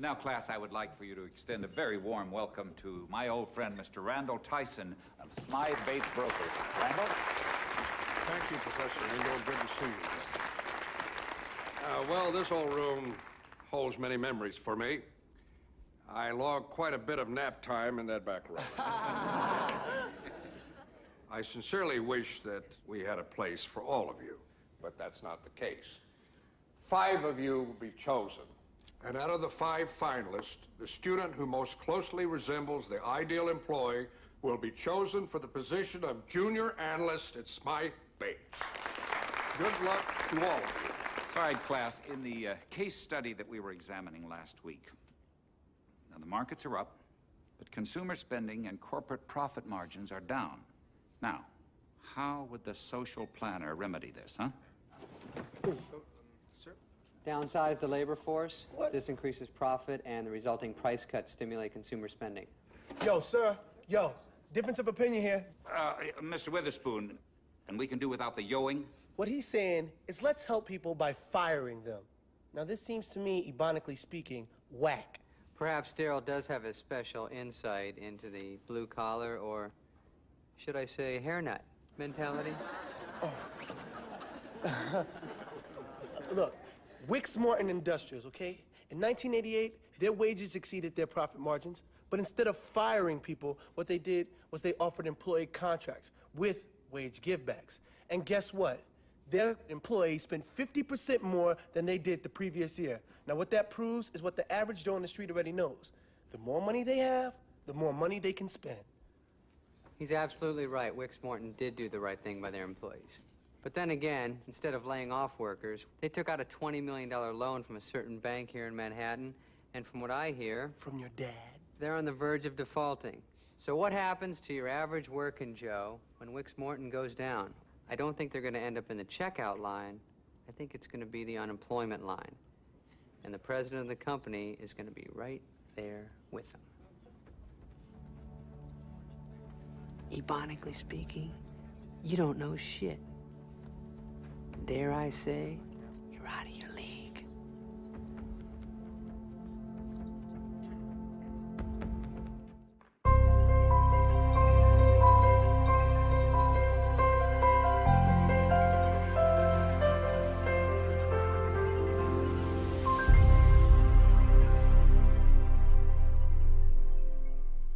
Now, class, I would like for you to extend a very warm welcome to my old friend, Mr. Randall Tyson of Smythe Bates Brokers. Randall? Thank you, Professor Ringo. Good to see you. Uh, well, this old room holds many memories for me. I logged quite a bit of nap time in that back room. I sincerely wish that we had a place for all of you, but that's not the case. Five of you will be chosen. And out of the five finalists, the student who most closely resembles the ideal employee will be chosen for the position of junior analyst at Smythe Bates. Good luck to all of you. All right, class, in the uh, case study that we were examining last week, now the markets are up, but consumer spending and corporate profit margins are down. Now, how would the social planner remedy this, huh? Downsize the labor force. This increases profit, and the resulting price cuts stimulate consumer spending. Yo, sir. Yo, difference of opinion here. Uh, Mr. Witherspoon, and we can do without the yoing? What he's saying is let's help people by firing them. Now, this seems to me, ebonically speaking, whack. Perhaps Darryl does have a special insight into the blue collar, or should I say, hairnut mentality. Look, Wicks Morton Industrials, okay? In 1988, their wages exceeded their profit margins, but instead of firing people, what they did was they offered employee contracts with wage givebacks. And guess what? Their employees spent 50% more than they did the previous year. Now, what that proves is what the average Joe on the street already knows. The more money they have, the more money they can spend. He's absolutely right. Wicks Morton did do the right thing by their employees. But then again, instead of laying off workers, they took out a $20 million loan from a certain bank here in Manhattan, and from what I hear, From your dad. they're on the verge of defaulting. So what happens to your average working Joe when Wicks Morton goes down? I don't think they're going to end up in the checkout line. I think it's going to be the unemployment line. And the president of the company is going to be right there with them. Ebonically speaking, you don't know shit. Dare I say, you're out of your